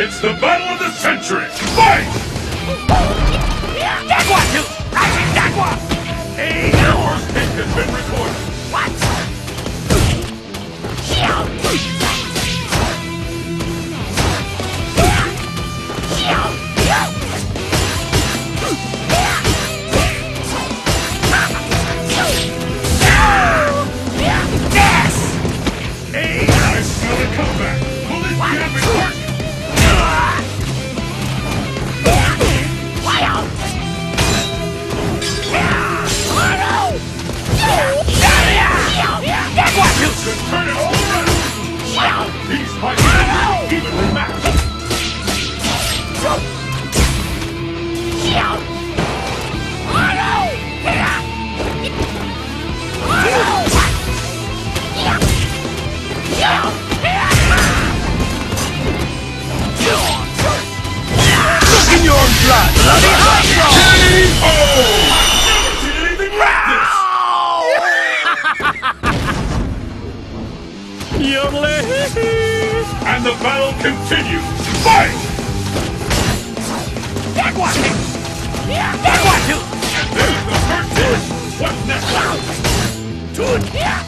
It's the battle of the century! Fight! Jaguar Tooth! Rising Jaguar! A first hit has been recorded. What? Yes! Hey, I smell a comeback. Will this damage turn it all around. Look in your blood! Bloody hot And the battle continues. Fight! Jaguar Tooth! Jaguar Tooth! And there's the first hit. What's next? Jaguar Tooth!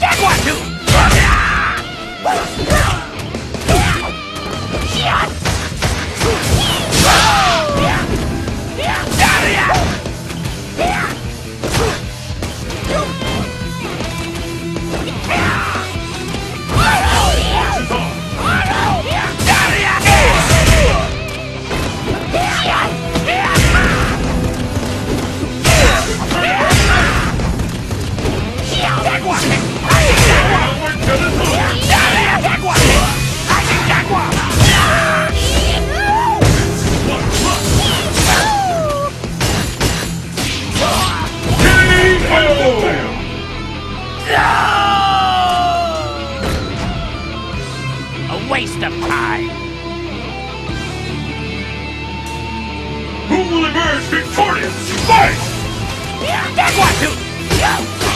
A waste of time! Who will emerge victorious? Fight! Jaguar Tooth! This is the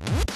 you